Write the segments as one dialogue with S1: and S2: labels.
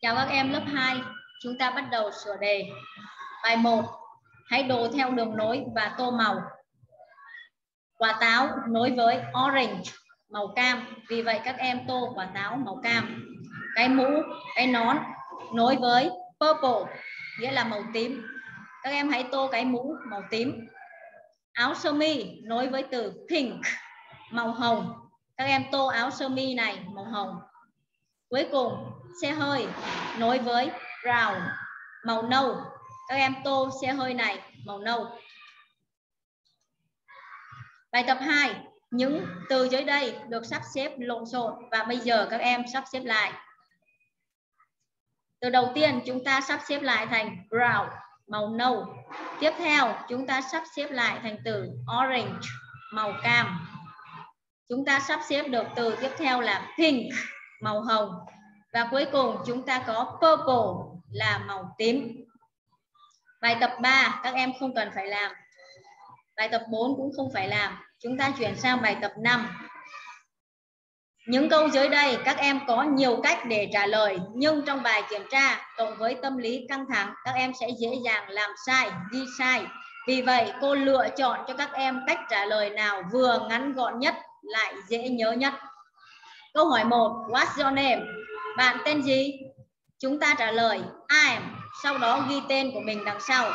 S1: Chào các em lớp 2. Chúng ta bắt đầu sửa đề. Bài 1. Hãy đồ theo đường nối và tô màu. Quả táo nối với orange, màu cam. Vì vậy các em tô quả táo màu cam. Cái mũ, cái nón nối với purple, nghĩa là màu tím. Các em hãy tô cái mũ màu tím. Áo sơ mi nối với từ pink, màu hồng. Các em tô áo sơ mi này màu hồng. Cuối cùng xe hơi. Nối với brown màu nâu. Các em tô xe hơi này, màu nâu. Bài tập 2 những từ dưới đây được sắp xếp lộn xộn và bây giờ các em sắp xếp lại. Từ đầu tiên, chúng ta sắp xếp lại thành brown màu nâu. Tiếp theo, chúng ta sắp xếp lại thành từ orange, màu cam. Chúng ta sắp xếp được từ tiếp theo là pink, màu hồng và cuối cùng chúng ta có purple là màu tím. Bài tập 3 các em không cần phải làm. Bài tập 4 cũng không phải làm. Chúng ta chuyển sang bài tập 5. Những câu dưới đây các em có nhiều cách để trả lời nhưng trong bài kiểm tra cộng với tâm lý căng thẳng các em sẽ dễ dàng làm sai, ghi sai. Vì vậy cô lựa chọn cho các em cách trả lời nào vừa ngắn gọn nhất lại dễ nhớ nhất. Câu hỏi 1, what's your name? Bạn tên gì? Chúng ta trả lời I'm, sau đó ghi tên của mình đằng sau.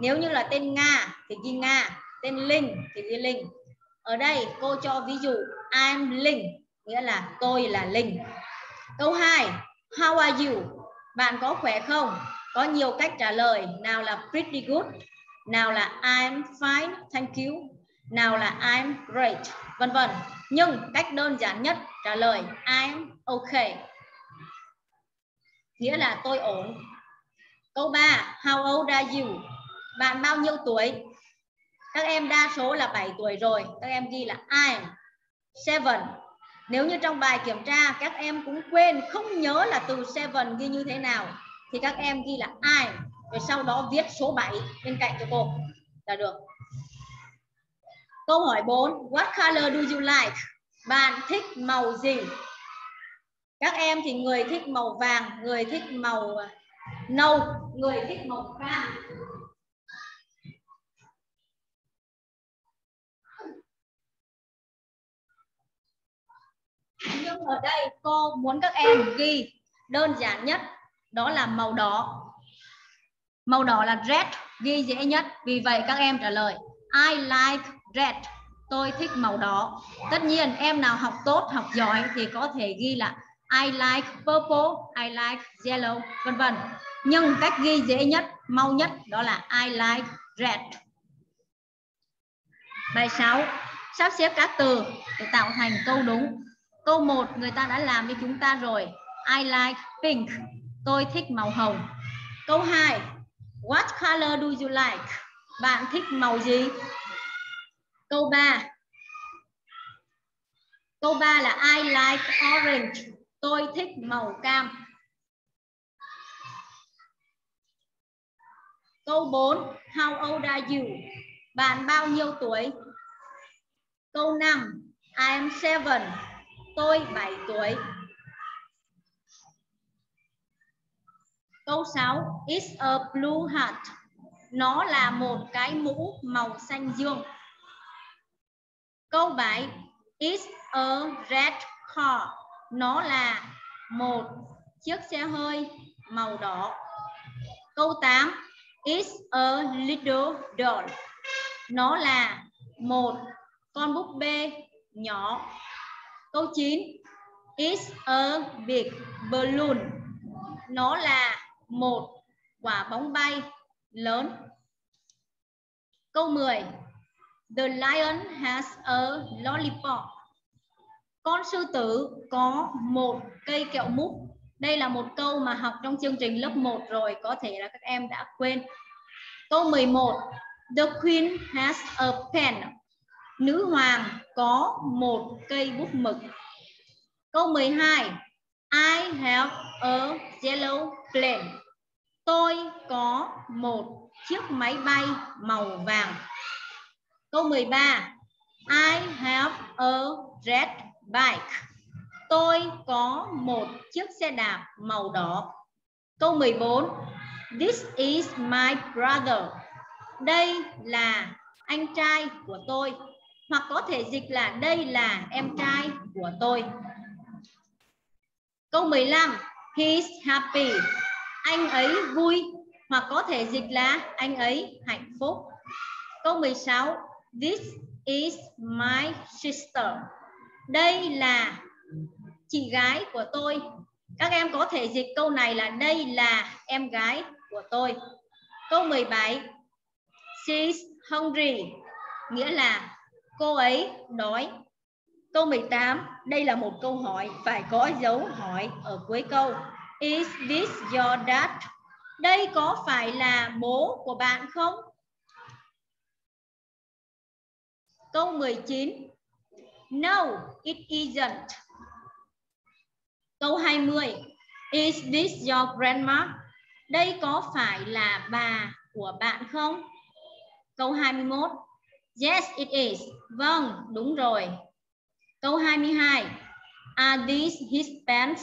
S1: Nếu như là tên Nga thì ghi Nga, tên Linh thì ghi Linh. Ở đây cô cho ví dụ I'm Linh, nghĩa là tôi là Linh. Câu 2, how are you? Bạn có khỏe không? Có nhiều cách trả lời, nào là pretty good, nào là I'm fine, thank you, nào là I'm great, vân vân. Nhưng cách đơn giản nhất trả lời I'm okay nghĩa là tôi ổn. Câu 3 how old are you? Bạn bao nhiêu tuổi? Các em đa số là 7 tuổi rồi. Các em ghi là I'm seven. Nếu như trong bài kiểm tra, các em cũng quên, không nhớ là từ seven ghi như thế nào, thì các em ghi là I'm rồi sau đó viết số 7 bên cạnh cho cô. Là được. Câu hỏi 4 what color do you like? Bạn thích màu gì? Các em thì người thích màu vàng, người thích màu à, nâu, người thích màu cam. Nhưng ở đây cô muốn các em ghi đơn giản nhất, đó là màu đỏ. Màu đỏ là red, ghi dễ nhất. Vì vậy các em trả lời, I like red. Tôi thích màu đỏ. Tất nhiên, em nào học tốt, học giỏi thì có thể ghi là I like purple, I like yellow, vân vân. Nhưng cách ghi dễ nhất, mau nhất đó là I like red. Bài 6. Sắp xếp các từ để tạo thành câu đúng. Câu 1 người ta đã làm với chúng ta rồi. I like pink. Tôi thích màu hồng. Câu 2. What color do you like? Bạn thích màu gì? Câu 3. Câu 3 là I like orange. Tôi thích màu cam. Câu 4. How old are you? Bạn bao nhiêu tuổi? Câu 5. I am 7 Tôi 7 tuổi. Câu 6. It's a blue hat. Nó là một cái mũ màu xanh dương. Câu 7. It's a red car nó là một chiếc xe hơi màu đỏ. Câu 8 It's a little doll. Nó là một con búp bê nhỏ. Câu 9 It's a big balloon. Nó là một quả bóng bay lớn. Câu 10 The lion has a lollipop con sư tử có một cây kẹo mút. Đây là một câu mà học trong chương trình lớp 1 rồi, có thể là các em đã quên. Câu 11 The queen has a pen. Nữ hoàng có một cây bút mực. Câu 12 I have a yellow plane tôi có một chiếc máy bay màu vàng. Câu 13 I have a red bike. Tôi có một chiếc xe đạp màu đỏ. Câu 14. This is my brother. Đây là anh trai của tôi. Hoặc có thể dịch là đây là em trai của tôi. Câu 15. He's happy. Anh ấy vui. Hoặc có thể dịch là anh ấy hạnh phúc. Câu 16. This is my sister. Đây là chị gái của tôi. Các em có thể dịch câu này là đây là em gái của tôi. Câu 17. She's hungry. Nghĩa là cô ấy đói. Câu 18. Đây là một câu hỏi, phải có dấu hỏi ở cuối câu. Is this your dad? Đây có phải là bố của bạn không? Câu 19. No, it isn't. Câu 20. Is this your grandma? Đây có phải là bà của bạn không? Câu 21. Yes, it is. Vâng, đúng rồi. Câu 22. Are these his pants?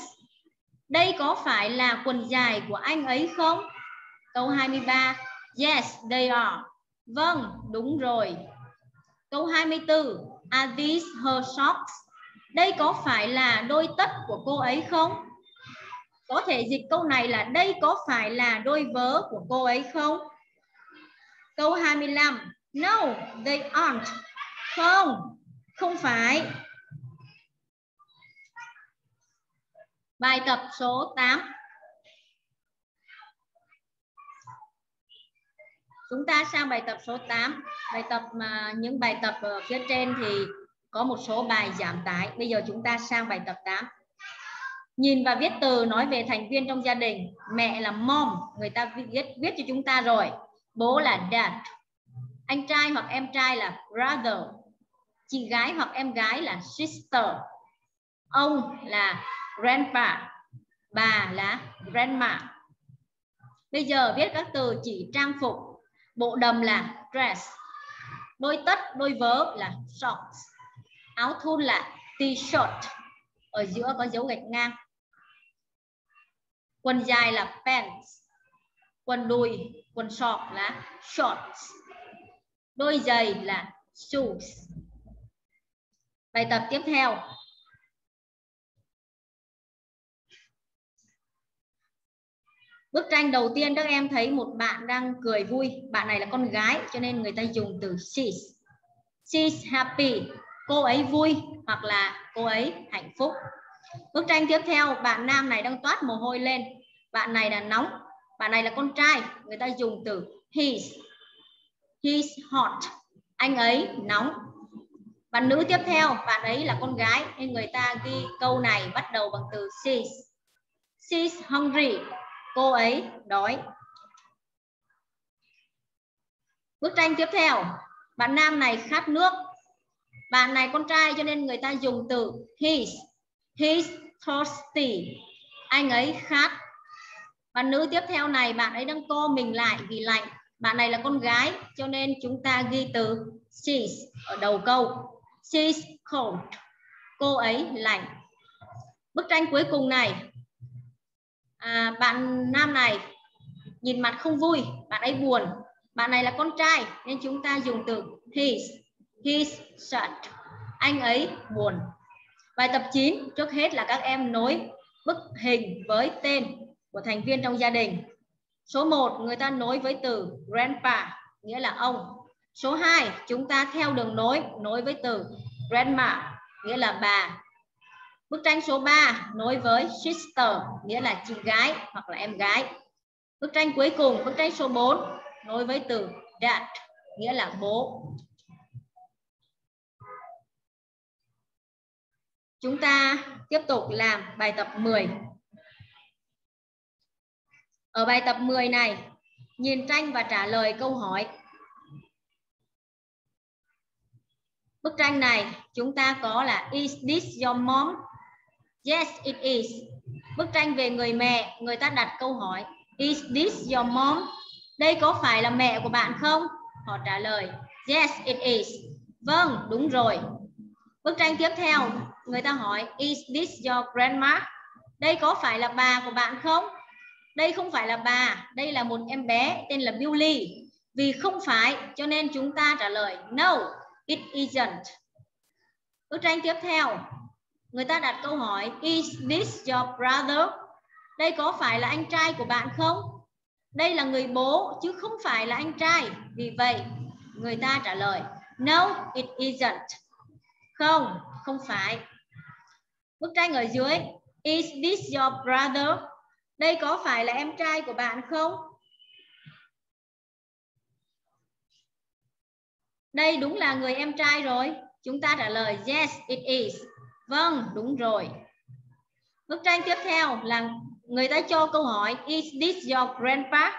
S1: Đây có phải là quần dài của anh ấy không? Câu 23. Yes, they are. Vâng, đúng rồi. Câu 24. Are these her socks? Đây có phải là đôi tất của cô ấy không? Có thể dịch câu này là đây có phải là đôi vớ của cô ấy không? Câu 25. No, they aren't. Không, không phải. Bài tập số 8. Chúng ta sang bài tập số 8. Bài tập mà những bài tập ở phía trên thì có một số bài giảm tải. Bây giờ chúng ta sang bài tập 8. Nhìn và viết từ nói về thành viên trong gia đình. Mẹ là mom, người ta viết viết cho chúng ta rồi. Bố là dad. Anh trai hoặc em trai là brother. Chị gái hoặc em gái là sister. Ông là grandpa. Bà là grandma. Bây giờ viết các từ chỉ trang phục. Bộ đầm là dress. Đôi tất, đôi vớ là socks áo thun là t-shirt ở giữa có dấu gạch ngang. Quần dài là pants quần đùi quần sọt là shorts. Đôi giày là shoes. Bài tập tiếp theo. Bức tranh đầu tiên các em thấy một bạn đang cười vui. Bạn này là con gái, cho nên người ta dùng từ she's. She's happy. Cô ấy vui hoặc là cô ấy hạnh phúc. Bức tranh tiếp theo, bạn nam này đang toát mồ hôi lên. Bạn này là nóng. Bạn này là con trai. Người ta dùng từ he's. He's hot. Anh ấy nóng. Bạn nữ tiếp theo, bạn ấy là con gái. Nên người ta ghi câu này bắt đầu bằng từ she's. She's hungry cô ấy đói bức tranh tiếp theo, bạn nam này khát nước. Bạn này con trai cho nên người ta dùng từ he's he's thirsty. Anh ấy khát. Bạn nữ tiếp theo này, bạn ấy đang co mình lại vì lạnh. Bạn này là con gái cho nên chúng ta ghi từ she's ở đầu câu. She's cold. Cô ấy lạnh. Bức tranh cuối cùng này à, bạn nam này nhìn mặt không vui bạn ấy buồn bạn này là con trai nên chúng ta dùng từ he's He's sad. Anh ấy buồn. Bài tập 9 trước hết là các em nối bức hình với tên của thành viên trong gia đình. Số 1 người ta nối với từ grandpa nghĩa là ông. Số 2 chúng ta theo đường nối nối với từ grandma nghĩa là bà. Bức tranh số 3 nối với sister nghĩa là chị gái hoặc là em gái. Bức tranh cuối cùng bức tranh số 4 nối với từ dad nghĩa là bố. Chúng ta tiếp tục làm bài tập 10. Ở bài tập 10 này, nhìn tranh và trả lời câu hỏi. Bức tranh này chúng ta có là Is this your mom? Yes, it is. Bức tranh về người mẹ, người ta đặt câu hỏi Is this your mom? Đây có phải là mẹ của bạn không? Họ trả lời Yes, it is. Vâng, đúng rồi. Bức tranh tiếp theo, người ta hỏi Is this your grandma? Đây có phải là bà của bạn không? đây không phải là bà đây là một em bé tên là Billy vì không phải cho nên chúng ta trả lời no it isn't bức tranh tiếp theo người ta đặt câu hỏi, is this your brother? Đây có phải là anh trai của bạn không? Đây là người bố, chứ không phải là anh trai. Vì vậy, người ta trả lời, no, it isn't. Không không phải. Bức tranh ở dưới, is this your brother? Đây có phải là em trai của bạn không? Đây đúng là người em trai rồi. Chúng ta trả lời, yes, it is vâng đúng rồi. Bức tranh tiếp theo là người ta cho câu hỏi, is this your grandpa?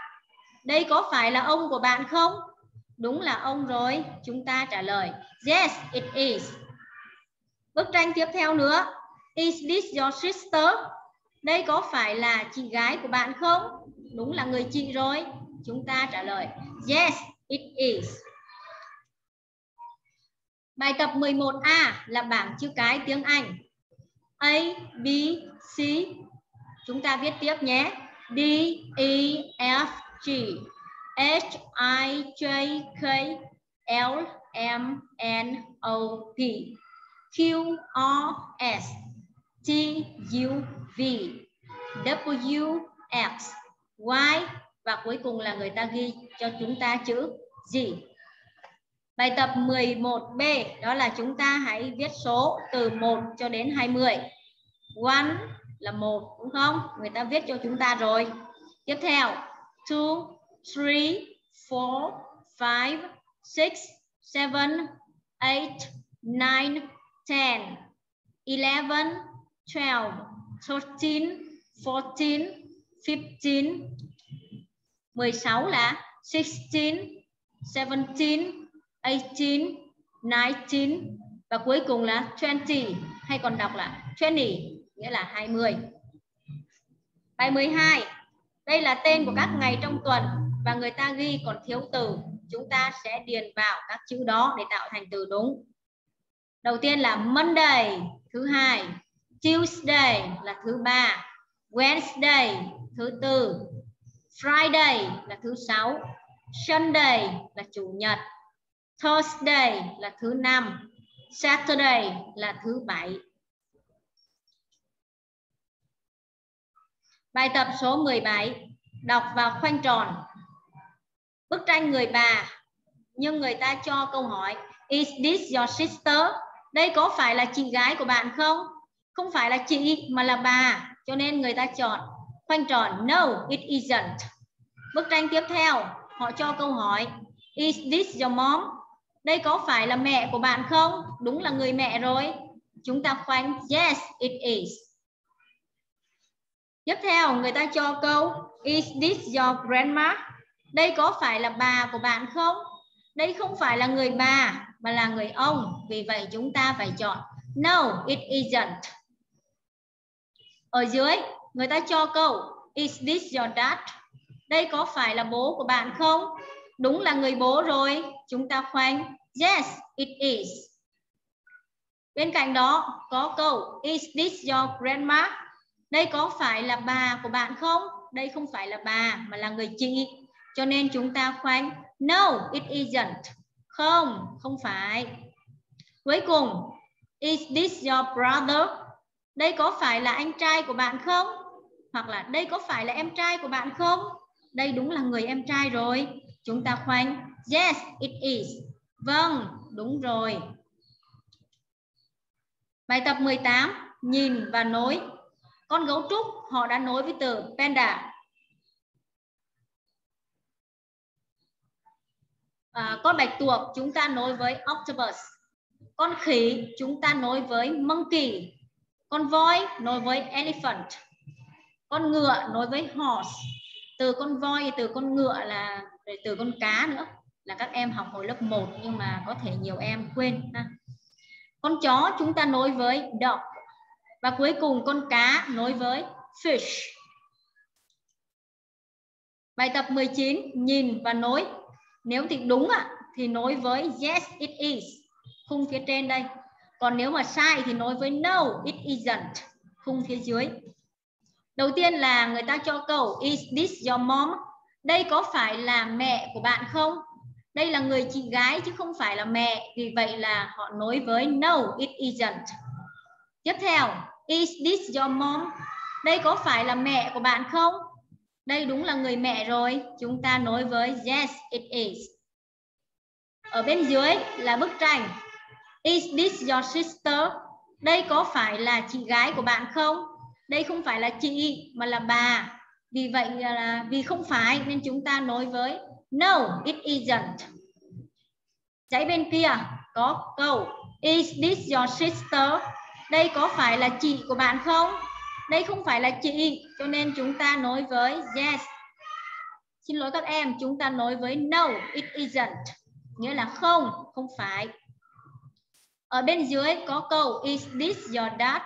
S1: Đây có phải là ông của bạn không? Đúng là ông rồi, chúng ta trả lời, yes, it is. Bức tranh tiếp theo nữa, is this your sister? Đây có phải là chị gái của bạn không? Đúng là người chị rồi, chúng ta trả lời, yes, it is bài tập 11A là bảng chữ cái tiếng Anh. A, B, C. Chúng ta viết tiếp nhé. D E F, G. H, I, J, K, L, M, N, O, P. Q R S. T, U, V. W, X, Y và cuối cùng là người ta ghi cho chúng ta chữ gì. Bài tập 11B đó là chúng ta hãy viết số từ 1 cho đến 20. One là một đúng không? Người ta viết cho chúng ta rồi. Tiếp theo, two, three, four, five, six, seven, eight, nine, ten, eleven, twelve, thirteen, fourteen, fifteen, 16 là sixteen, seventeen, eighteen, nineteen và cuối cùng là twenty hay còn đọc là twenty nghĩa là 20. Bài 12. Đây là tên của các ngày trong tuần và người ta ghi còn thiếu từ. Chúng ta sẽ điền vào các chữ đó để tạo thành từ đúng. Đầu tiên là Monday, thứ hai. Tuesday là thứ ba. Wednesday, thứ tư. Friday là thứ sáu. Sunday là chủ nhật. Thursday là thứ năm. Saturday là thứ bảy. Bài tập số 17 Đọc vào khoanh tròn Bức tranh người bà Nhưng người ta cho câu hỏi Is this your sister? Đây có phải là chị gái của bạn không? Không phải là chị mà là bà Cho nên người ta chọn khoanh tròn No, it isn't Bức tranh tiếp theo Họ cho câu hỏi Is this your mom? Đây có phải là mẹ của bạn không? Đúng là người mẹ rồi Chúng ta khoanh Yes, it is Tiếp theo người ta cho câu Is this your grandma? Đây có phải là bà của bạn không? Đây không phải là người bà mà là người ông. Vì vậy chúng ta phải chọn No, it isn't. Ở dưới người ta cho câu Is this your dad? Đây có phải là bố của bạn không? Đúng là người bố rồi. Chúng ta khoanh Yes, it is. Bên cạnh đó có câu Is this your grandma? Đây có phải là bà của bạn không? Đây không phải là bà mà là người chị. Cho nên chúng ta khoanh No, it isn't. Không, không phải. Cuối cùng, Is this your brother? Đây có phải là anh trai của bạn không? Hoặc là đây có phải là em trai của bạn không? Đây đúng là người em trai rồi. Chúng ta khoanh. Yes, it is. Vâng, đúng rồi. Bài tập 18, nhìn và nối. Con gấu trúc họ đã nối với từ panda. À, con bạch tuộc chúng ta nối với octopus. Con khỉ chúng ta nối với monkey. Con voi nối với elephant. Con ngựa nối với horse. Từ con voi từ con ngựa là từ con cá nữa là các em học hồi lớp 1 nhưng mà có thể nhiều em quên, ha. con chó chúng ta nối với dog và cuối cùng con cá nối với fish. Bài tập 19 nhìn và nối. Nếu thì đúng ạ, thì nối với yes, it is khung phía trên đây. Còn nếu mà sai thì nối với no, it isn't khung phía dưới. đầu tiên là người ta cho câu, is this your mom đây có phải là mẹ của bạn không? Đây là người chị gái chứ không phải là mẹ. Vì vậy là họ nối với no, it isn't. Tiếp theo, is this your mom? Đây có phải là mẹ của bạn không? Đây đúng là người mẹ rồi. Chúng ta nối với yes, it is. Ở bên dưới là bức tranh. Is this your sister? Đây có phải là chị gái của bạn không? Đây không phải là chị, mà là bà vì vậy là vì không phải nên chúng ta nói với, no, it isn't. Dãy bên kia, có câu, is this your sister? Đây có phải là chị của bạn không? Đây không phải là chị, cho nên chúng ta nói với, yes. Xin lỗi các em, chúng ta nói với, no, it isn't. Nghĩa là không không phải. Ở bên dưới có câu, is this your dad?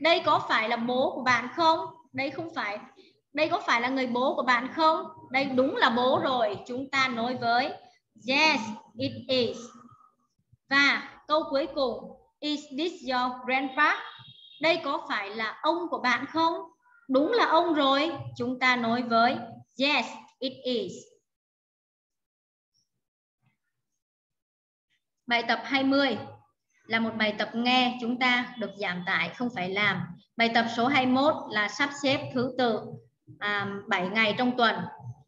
S1: Đây có phải là bố của bạn không? Đây không phải đây có phải là người bố của bạn không? Đây đúng là bố rồi. Chúng ta nói với, yes, it is. Và câu cuối cùng, is this your grandpa? Đây có phải là ông của bạn không? Đúng là ông rồi. Chúng ta nói với, yes, it is. Bài tập 20 là một bài tập nghe chúng ta được giảm tải, không phải làm. Bài tập số 21 là sắp xếp thứ tự à, 7 ngày trong tuần.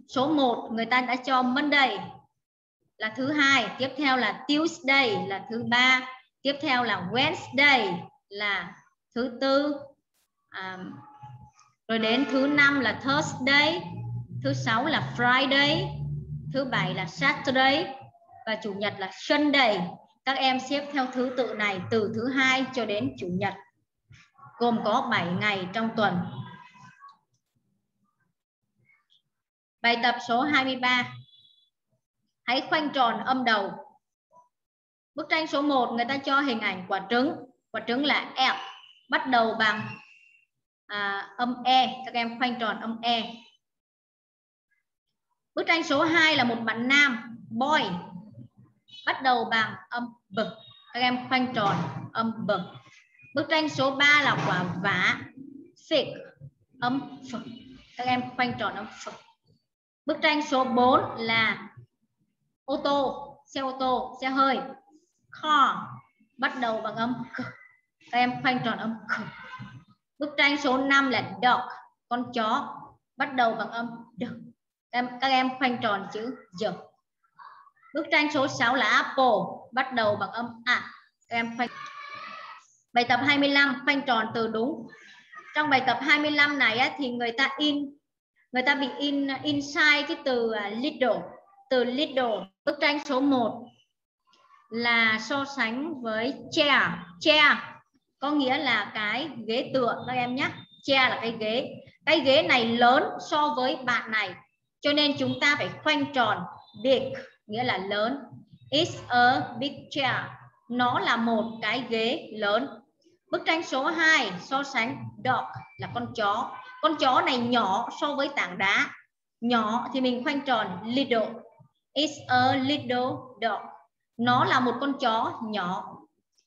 S1: Số 1 người ta đã cho Monday là thứ hai tiếp theo là Tuesday là thứ ba tiếp theo là Wednesday là thứ tư. À, rồi đến thứ năm là Thursday thứ sáu là Friday thứ bảy là Saturday và chủ nhật là Sunday. Các em xếp theo thứ tự này từ thứ hai cho đến chủ nhật gồm có 7 ngày trong tuần. Bài tập số 23 hãy khoanh tròn âm đầu. Bức tranh số 1 người ta cho hình ảnh quả trứng. Quả trứng là F bắt đầu bằng à, âm E. Các em khoanh tròn âm E. Bức tranh số 2 là một bạn nam boy. Bắt đầu bằng âm b. Các em khoanh tròn âm b. Bức tranh số 3 là quả vả. Sick, âm f. Các em khoanh tròn âm f bức tranh số 4 là ô tô, xe ô tô, xe hơi. Car, bắt đầu bằng âm k các em khoanh tròn âm k bức tranh số 5 là dog con chó, bắt đầu bằng âm d. Em, các em khoanh tròn chữ d. Bức tranh số 6 là apple, bắt đầu bằng âm a. Các em khoanh bài tập 25 khoanh tròn từ đúng. Trong bài tập 25 này thì người ta in người ta bị in in sai cái từ à, little từ little, bức tranh số 1 là so sánh với chair. Chair có nghĩa là cái ghế tựa các em nhé. Chair là cái ghế. Cái ghế này lớn so với bạn này, cho nên chúng ta phải khoanh tròn. Big nghĩa là lớn. Is a big chair. Nó là một cái ghế lớn. Bức tranh số 2 so sánh dog là con chó con chó này nhỏ so với tảng đá. Nhỏ thì mình khoanh tròn, little. It's a little dog. Nó là một con chó nhỏ.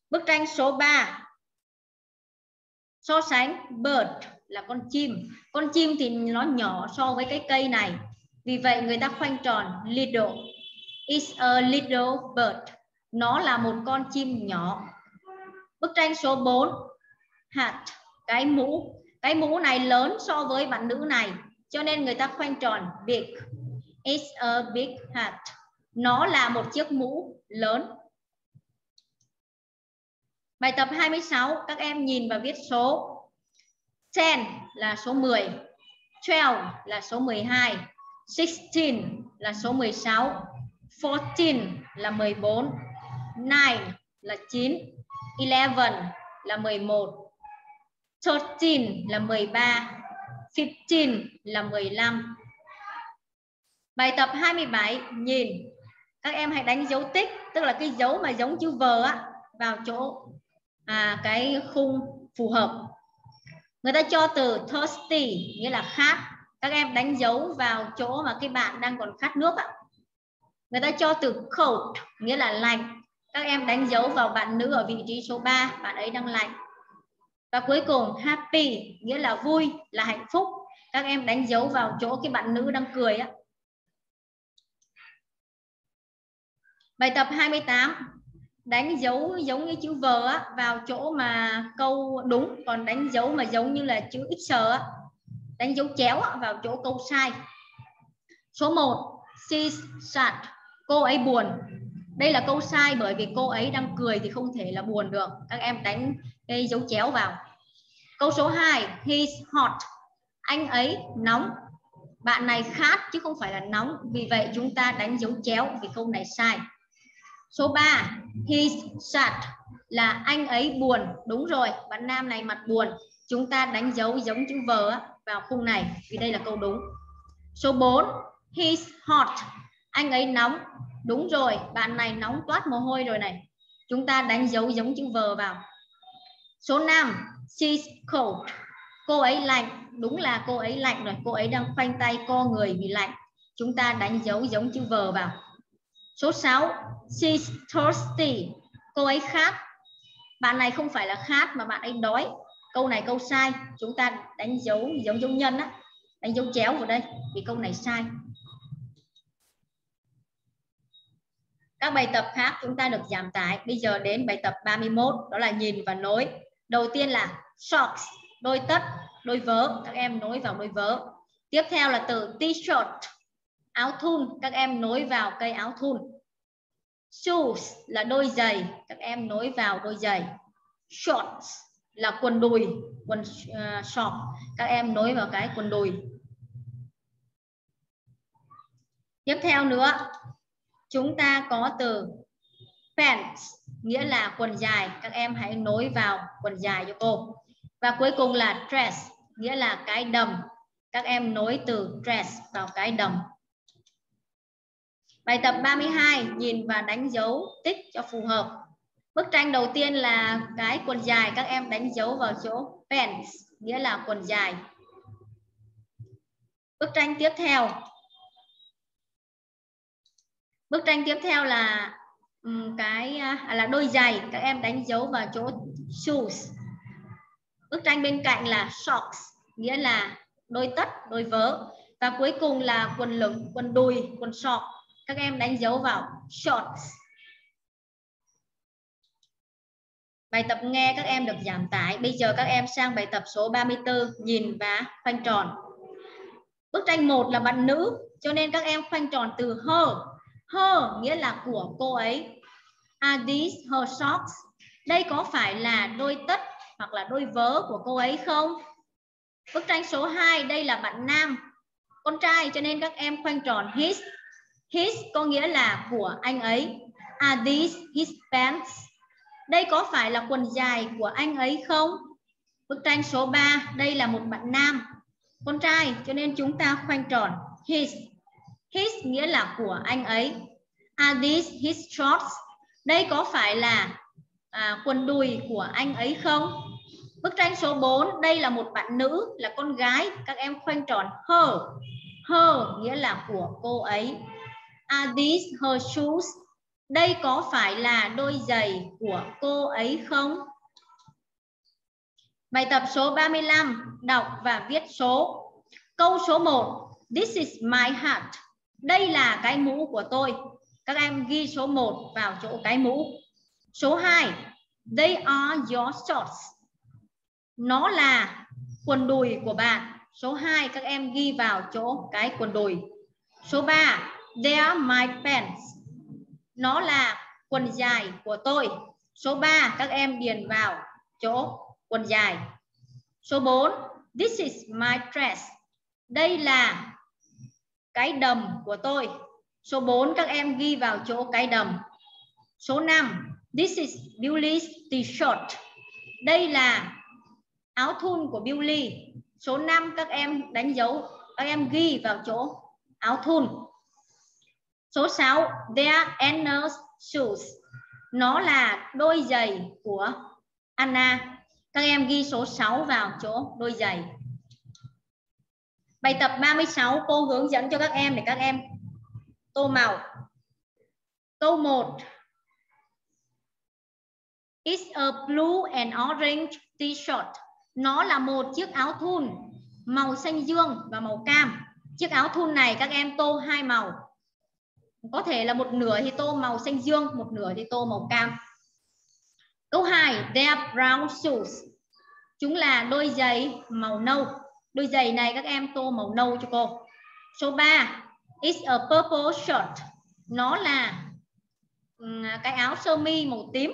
S1: Bức tranh số 3 so sánh, bird là con chim. Con chim thì nó nhỏ so với cái cây này. Vì vậy, người ta khoanh tròn, little. Is a little bird. Nó là một con chim nhỏ. Bức tranh số 4 hat, cái mũ cái mũ này lớn so với bạn nữ này, cho nên người ta khoanh tròn, big. It's a big hat. Nó là một chiếc mũ lớn. Bài tập 26 các em nhìn và viết số. 10 là số 10 12 là số 12 16 là số 16 14 là 14 9 là 9 11 là 11 13 là 13 15 là 15 Bài tập 27 nhìn. Các em hãy đánh dấu tích tức là cái dấu mà giống chữ V á vào chỗ à, cái khung phù hợp. Người ta cho từ thirsty nghĩa là khát. Các em đánh dấu vào chỗ mà cái bạn đang còn khát nước ạ người ta cho từ cold nghĩa là lạnh. Các em đánh dấu vào bạn nữ ở vị trí số 3 bạn ấy đang lạnh và cuối cùng happy nghĩa là vui là hạnh phúc. Các em đánh dấu vào chỗ cái bạn nữ đang cười á. Bài tập 28 đánh dấu giống như chữ V á, vào chỗ mà câu đúng còn đánh dấu mà giống như là chữ X á, đánh dấu chéo á, vào chỗ câu sai. Số 1 she's sad cô ấy buồn. Đây là câu sai bởi vì cô ấy đang cười thì không thể là buồn được. Các em đánh cái dấu chéo vào. Câu số 2 he's hot. Anh ấy nóng. Bạn này khát chứ không phải là nóng. Vì vậy chúng ta đánh dấu chéo vì câu này sai. Số 3 he's sad. Là anh ấy buồn. Đúng rồi, bạn nam này mặt buồn. Chúng ta đánh dấu giống chữ vờ vào khung này. Vì đây là câu đúng. Số 4 he's hot. Anh ấy nóng. Đúng rồi, bạn này nóng toát mồ hôi rồi này. Chúng ta đánh dấu giống chữ vờ vào số 5 she's cold. Cô ấy lạnh. Đúng là cô ấy lạnh rồi. Cô ấy đang khoanh tay co người vì lạnh. Chúng ta đánh dấu giống chữ V vào. Số 6 she's thirsty. Cô ấy khát. Bạn này không phải là khát mà bạn ấy đói. Câu này câu sai. Chúng ta đánh dấu giống dấu nhân á. Đánh dấu chéo vào đây, vì câu này sai. Các bài tập khác chúng ta được giảm tải. Bây giờ đến bài tập 31 đó là nhìn và nối đầu tiên là socks đôi tất đôi vớ. Các em nối vào đôi vớ. Tiếp theo là từ t-shirt áo thun. Các em nối vào cây áo thun. Shoes là đôi giày. Các em nối vào đôi giày. Shorts là quần đùi quần uh, short. Các em nối vào cái quần đùi. Tiếp theo nữa chúng ta có từ pants nghĩa là quần dài. Các em hãy nối vào quần dài cho cô. Và cuối cùng là dress, nghĩa là cái đầm. Các em nối từ dress vào cái đầm. Bài tập 32 nhìn và đánh dấu tích cho phù hợp. Bức tranh đầu tiên là cái quần dài. Các em đánh dấu vào chỗ pants, nghĩa là quần dài. Bức tranh tiếp theo. Bức tranh tiếp theo là Ừ, cái à, à, là đôi giày. Các em đánh dấu vào chỗ shoes. Bức tranh bên cạnh là socks nghĩa là đôi tất đôi vớ. Và cuối cùng là quần lửng quần đùi quần sọt. Các em đánh dấu vào shorts. Bài tập nghe các em được giảm tải. Bây giờ các em sang bài tập số 34 nhìn và khoanh tròn. Bức tranh một là bạn nữ cho nên các em khoanh tròn từ her her nghĩa là của cô ấy. Are these her socks? Đây có phải là đôi tất hoặc là đôi vớ của cô ấy không? Bức tranh số 2 đây là bạn nam, con trai, cho nên các em khoanh tròn. His his có nghĩa là của anh ấy. Are these his pants? Đây có phải là quần dài của anh ấy không? Bức tranh số 3 đây là một bạn nam, con trai, cho nên chúng ta khoanh tròn. His his nghĩa là của anh ấy. Are these his shorts đây có phải là à, quần đùi của anh ấy không? Bức tranh số 4 đây là một bạn nữ là con gái. Các em khoanh tròn. Her. Her nghĩa là của cô ấy. Are these her shoes? Đây có phải là đôi giày của cô ấy không? Bài tập số 35 đọc và viết số. Câu số 1 this is my hat đây là cái mũ của tôi. Các em ghi số 1 vào chỗ cái mũ. Số 2 they are your shorts. Nó là quần đùi của bạn. Số 2 các em ghi vào chỗ cái quần đùi. Số 3 they are my pants. Nó là quần dài của tôi. Số 3 các em điền vào chỗ quần dài. Số 4 this is my dress. Đây là cái đầm của tôi. Số 4 các em ghi vào chỗ cái đầm. Số 5 this is Billy's t-shirt đây là áo thun của Billy. Số 5 các em đánh dấu, các em ghi vào chỗ áo thun. Số 6 their Anna's shoes. Nó là đôi giày của Anna. Các em ghi số 6 vào chỗ đôi giày bài tập 36 cô hướng dẫn cho các em để các em tô màu câu 1 it's a blue and orange t-shirt. Nó là một chiếc áo thun màu xanh dương và màu cam. Chiếc áo thun này các em tô hai màu. Có thể là một nửa thì tô màu xanh dương, một nửa thì tô màu cam. Câu 2, they are brown shoes. Chúng là đôi giày màu nâu. Đôi giày này các em tô màu nâu cho cô. Số 3, it's a purple shirt. Nó là ừ, cái áo sơ mi màu tím.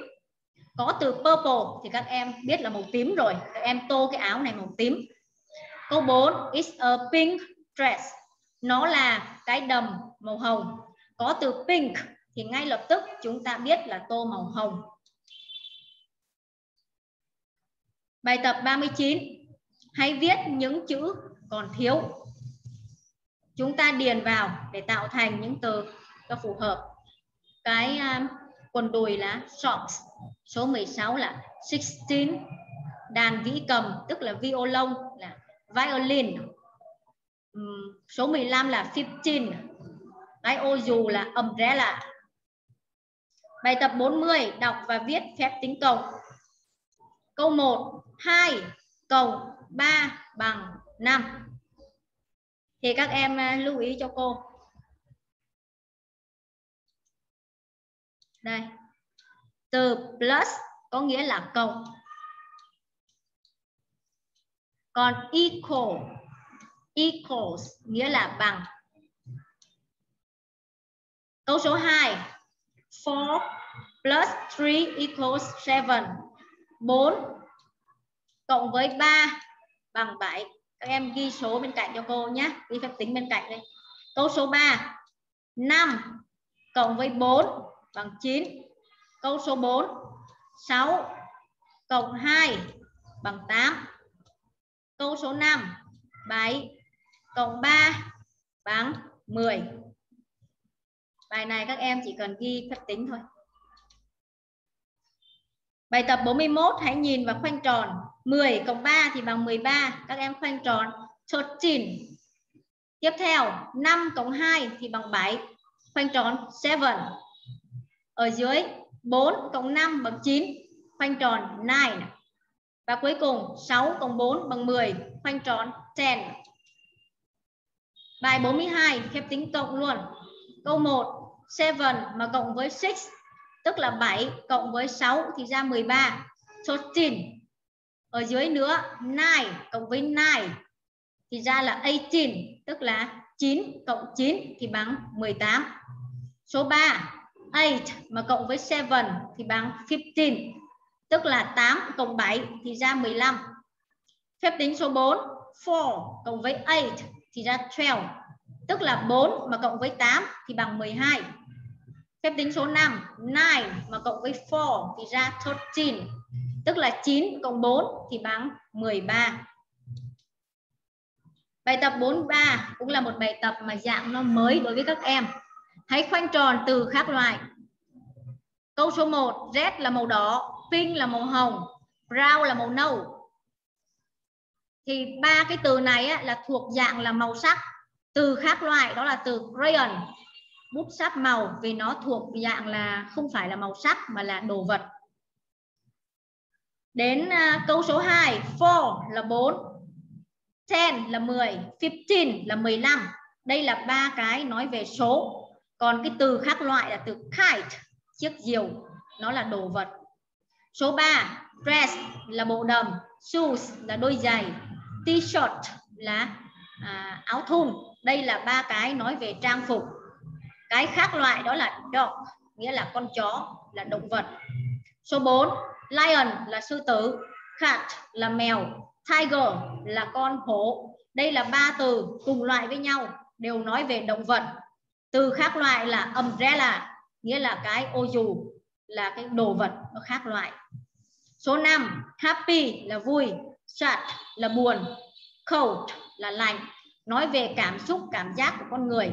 S1: Có từ purple thì các em biết là màu tím rồi. Các em tô cái áo này màu tím. Câu 4, it's a pink dress. Nó là cái đầm màu hồng. Có từ pink thì ngay lập tức chúng ta biết là tô màu hồng. Bài tập 39. Hãy viết những chữ còn thiếu. Chúng ta điền vào để tạo thành những từ cho phù hợp. Cái um, quần đùi là socks. Số 16 là 16. Đàn vĩ cầm tức là violon là violin. Um, số 15 là 15. Cái ô dù là umbrella. Bài tập 40 đọc và viết phép tính cộng. Câu 1 2 cộng 3 bằng 5. Thì các em à, lưu ý cho cô. Đây. Từ plus có nghĩa là cộng. Còn equal, equals nghĩa là bằng. Câu số 2. 4 plus 3 equals 7. 4 cộng với 3 bằng 7 các em ghi số bên cạnh cho cô nhé. Ghi phép tính bên cạnh đây. Câu số 3 5 cộng với 4 bằng 9 câu số 4 6 cộng 2 bằng 8 câu số 5 7 cộng 3 bằng 10 bài này các em chỉ cần ghi phép tính thôi. Bài tập 41 hãy nhìn và khoanh tròn. 10 cộng 3 thì bằng 13 Các em khoanh tròn. 13 Tiếp theo 5 cộng 2 thì bằng 7 Khoanh tròn. 7 Ở dưới 4 cộng 5 bằng 9 Khoanh tròn. 9 Và cuối cùng 6 cộng 4 bằng 10 Khoanh tròn. 10 Bài 42 phép tính cộng luôn. Câu 1 7 mà cộng với 6 tức là 7 cộng với 6 thì ra 13 13 ở dưới nữa 9 cộng với 9 thì ra là 18 tức là 9 cộng 9 thì bằng 18 số 3 8 mà cộng với 7 thì bằng 15 tức là 8 cộng 7 thì ra 15 phép tính số 4 4 cộng với 8 thì ra 12 tức là 4 mà cộng với 8 thì bằng 12 Phép tính số 5, 9 mà cộng với 4 thì ra 13. Tức là 9 cộng 4 thì bằng 13. Bài tập 43 cũng là một bài tập mà dạng nó mới đối với các em. Hãy khoanh tròn từ khác loại. Câu số 1, red là màu đỏ, pink là màu hồng, brown là màu nâu. Thì ba cái từ này á, là thuộc dạng là màu sắc. Từ khác loại đó là từ crayon bút sáp màu vì nó thuộc dạng là không phải là màu sắc mà là đồ vật. Đến uh, câu số 2, 4 là 4, 10 là 10, 15 là 15. Đây là ba cái nói về số. Còn cái từ khác loại là từ kite, chiếc diều, nó là đồ vật. Số 3, dress là bộ đầm, shoes là đôi giày, t-shirt là à, áo thun. Đây là ba cái nói về trang phục cái khác loại đó là dog nghĩa là con chó, là động vật. Số 4 lion là sư tử, cat là mèo, tiger là con hổ. Đây là ba từ cùng loại với nhau, đều nói về động vật. Từ khác loại là umbrella, nghĩa là cái ô dù, là cái đồ vật nó khác loại. Số 5 happy là vui, sad là buồn, cold là lạnh, nói về cảm xúc, cảm giác của con người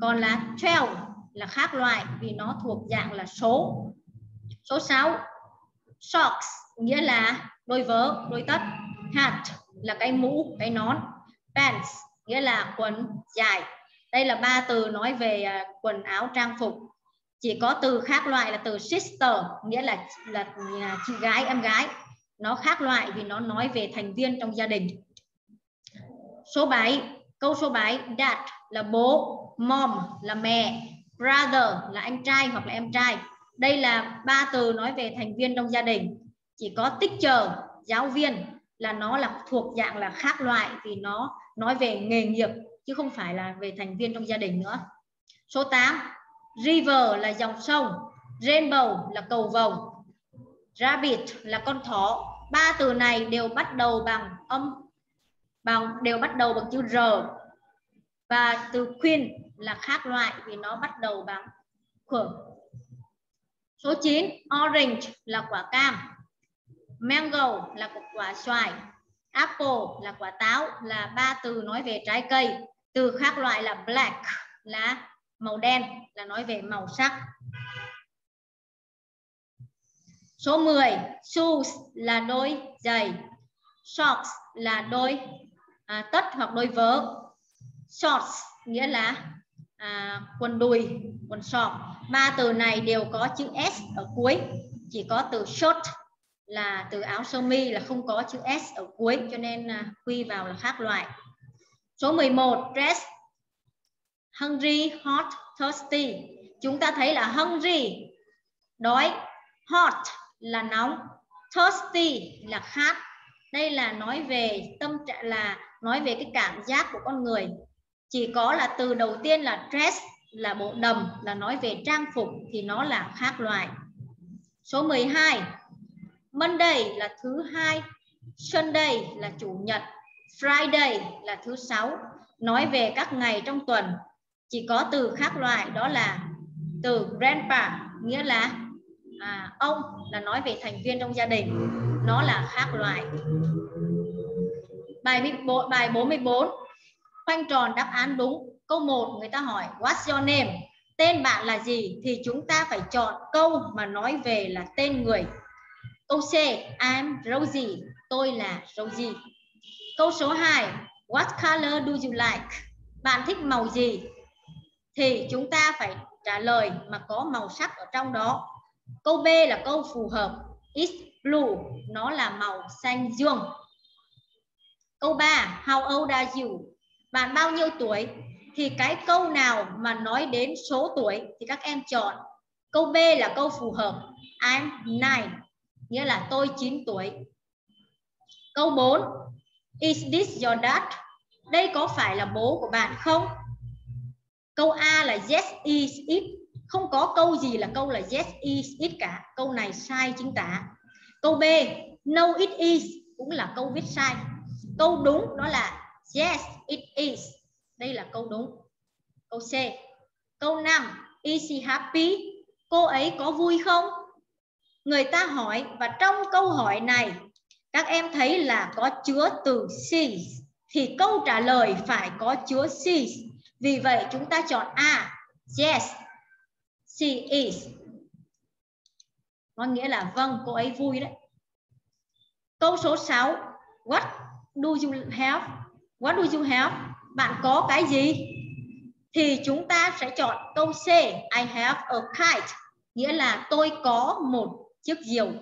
S1: còn là 12 là khác loại vì nó thuộc dạng là số số 6 socks nghĩa là đôi vớ đôi tất. Hat là cái mũ cái nón. Pants nghĩa là quần dài. Đây là ba từ nói về à, quần áo trang phục. Chỉ có từ khác loại là từ sister nghĩa là là, là chị gái em gái. Nó khác loại vì nó nói về thành viên trong gia đình. Số 7 câu số 7 dad là bố mom là mẹ, brother là anh trai hoặc là em trai. Đây là ba từ nói về thành viên trong gia đình. Chỉ có teacher, giáo viên là nó là thuộc dạng là khác loại vì nó nói về nghề nghiệp chứ không phải là về thành viên trong gia đình nữa. Số 8 river là dòng sông, rainbow là cầu vồng, rabbit là con thỏ. Ba từ này đều bắt đầu bằng âm, bằng, đều bắt đầu bằng chữ r. Và từ queen là khác loại vì nó bắt đầu bằng khuẩn. Số 9 orange là quả cam. Mango là quả xoài. Apple là quả táo là ba từ nói về trái cây. Từ khác loại là black là màu đen là nói về màu sắc. Số 10 shoes là đôi giày. Socks là đôi à, tất hoặc đôi vớ. Shorts nghĩa là à, quần đùi quần sọt. Ba từ này đều có chữ s ở cuối. Chỉ có từ short là từ áo sơ mi là không có chữ s ở cuối cho nên à, quy vào là khác loại. Số 11 dress hungry hot thirsty. Chúng ta thấy là hungry đói. Hot là nóng. Thirsty là khát. Đây là nói về tâm trạng là nói về cái cảm giác của con người chỉ có là từ đầu tiên là dress là bộ đầm là nói về trang phục thì nó là khác loại. Số 12 Monday là thứ hai Sunday là chủ nhật Friday là thứ sáu. Nói về các ngày trong tuần chỉ có từ khác loại đó là từ grandpa nghĩa là à, ông là nói về thành viên trong gia đình. Nó là khác loại. Bài bài 44 khoanh tròn đáp án đúng. Câu 1 người ta hỏi, what's your name? Tên bạn là gì? Thì chúng ta phải chọn câu mà nói về là tên người. Câu C, I'm Rosie. Tôi là Rosie. Câu số 2 what color do you like? Bạn thích màu gì? Thì chúng ta phải trả lời mà có màu sắc ở trong đó. Câu B là câu phù hợp. It's blue. Nó là màu xanh dương. Câu 3 how old are you? Bạn bao nhiêu tuổi? Thì cái câu nào mà nói đến số tuổi thì các em chọn. Câu B là câu phù hợp. I'm nine, nghĩa là tôi 9 tuổi. Câu 4 is this your dad? Đây có phải là bố của bạn không? Câu A là yes, is it? Không có câu gì là câu là yes, is it cả. Câu này sai chính tả câu B, no, it is cũng là câu viết sai. Câu đúng đó là yes, it is. Đây là câu đúng. Câu C. Câu 5 is she happy? Cô ấy có vui không? Người ta hỏi, và trong câu hỏi này, các em thấy là có chứa từ she thì câu trả lời phải có chứa she vì vậy, chúng ta chọn A. Yes, she is. Có nghĩa là vâng cô ấy vui đấy. Câu số 6 what do you have? What do you have? Bạn có cái gì? Thì chúng ta sẽ chọn câu C. I have a kite, nghĩa là tôi có một chiếc diều.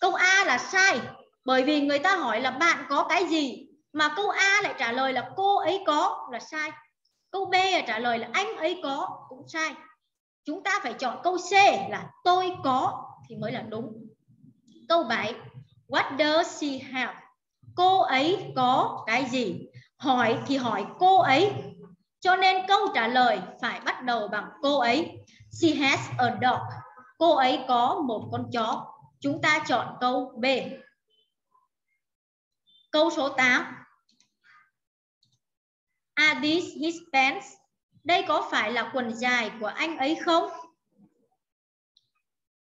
S1: Câu A là sai, bởi vì người ta hỏi là bạn có cái gì? Mà câu A lại trả lời là cô ấy có là sai. Câu B là trả lời là anh ấy có cũng sai. Chúng ta phải chọn câu C là tôi có thì mới là đúng. Câu 7 what does she have? Cô ấy có cái gì? Hỏi thì hỏi cô ấy cho nên câu trả lời phải bắt đầu bằng cô ấy she has a dog cô ấy có một con chó chúng ta chọn câu B câu số 8 Are these his pants? Đây có phải là quần dài của anh ấy không?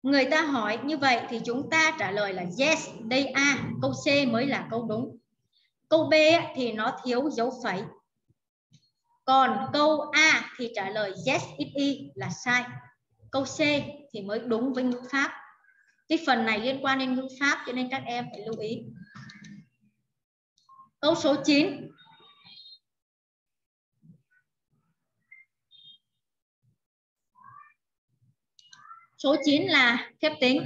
S1: Người ta hỏi như vậy thì chúng ta trả lời là yes, they are. câu C mới là câu đúng. Câu B thì nó thiếu dấu phẩy. Còn câu A thì trả lời yes, it is là sai. Câu C thì mới đúng với ngữ pháp. Cái phần này liên quan đến ngữ pháp cho nên các em phải lưu ý. Câu số 9 Số 9 là phép tính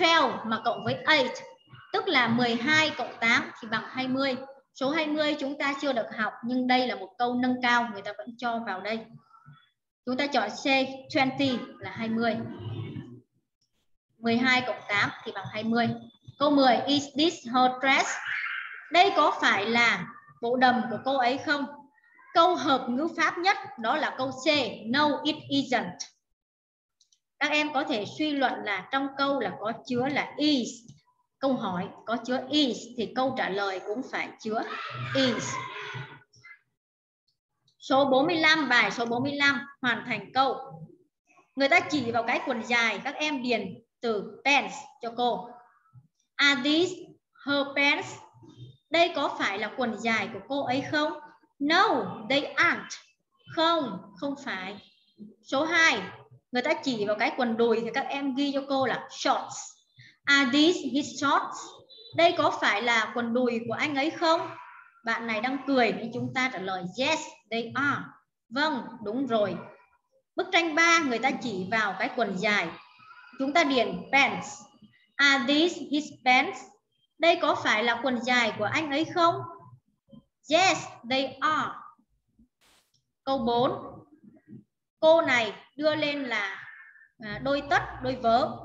S1: 12 mà cộng với 8 tức là 12 cộng 8 thì bằng 20. Số 20 chúng ta chưa được học, nhưng đây là một câu nâng cao, người ta vẫn cho vào đây. Chúng ta chọn C 20 là 20. 12 cộng 8 thì bằng 20. Câu 10 is this her dress? Đây có phải là bộ đầm của cô ấy không? Câu hợp ngữ pháp nhất, đó là câu C, no, it isn't. Các em có thể suy luận là trong câu là có chứa là is câu hỏi có chứa is thì câu trả lời cũng phải chứa is. Số 45, bài số 45 hoàn thành câu. Người ta chỉ vào cái quần dài, các em điền từ pants cho cô. Are these her pants? Đây có phải là quần dài của cô ấy không? No, they aren't. Không, không phải. Số 2, người ta chỉ vào cái quần đùi thì các em ghi cho cô là shorts. Are these his shorts? Đây có phải là quần đùi của anh ấy không? Bạn này đang cười nên chúng ta trả lời yes, they are. Vâng, đúng rồi. Bức tranh 3 người ta chỉ vào cái quần dài. Chúng ta điền pants. Are these his pants? Đây có phải là quần dài của anh ấy không? Yes, they are. Câu 4. Cô này đưa lên là à, đôi tất, đôi vớ.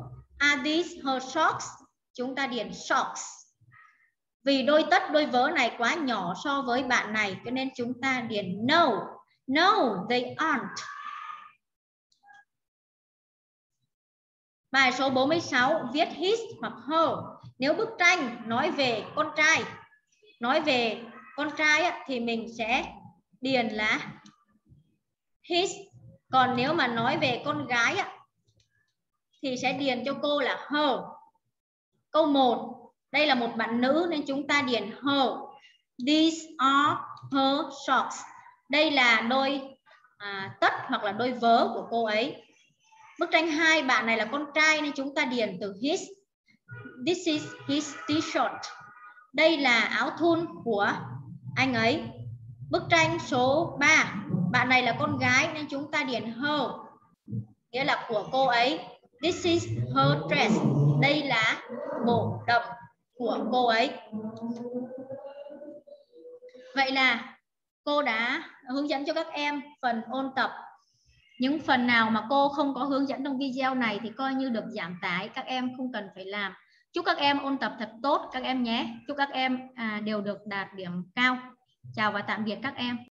S1: Are these her socks? Chúng ta điền socks. Vì đôi tất đôi vớ này quá nhỏ so với bạn này cho nên chúng ta điền no. No, they aren't. Bài số 46 viết his hoặc her. Nếu bức tranh nói về con trai, nói về con trai thì mình sẽ điền là his. Còn nếu mà nói về con gái thì sẽ điền cho cô là her. Câu 1, đây là một bạn nữ nên chúng ta điền her. These are her socks. Đây là đôi à, tất hoặc là đôi vớ của cô ấy. Bức tranh 2 bạn này là con trai nên chúng ta điền từ his. This is his t-shirt. Đây là áo thun của anh ấy. Bức tranh số 3 bạn này là con gái nên chúng ta điền her. Nghĩa là của cô ấy. This is her dress. Đây là bộ đầm của cô ấy. Vậy là cô đã hướng dẫn cho các em phần ôn tập. Những phần nào mà cô không có hướng dẫn trong video này thì coi như được giảm tải, các em không cần phải làm. Chúc các em ôn tập thật tốt các em nhé. Chúc các em à, đều được đạt điểm cao. Chào và tạm biệt các em.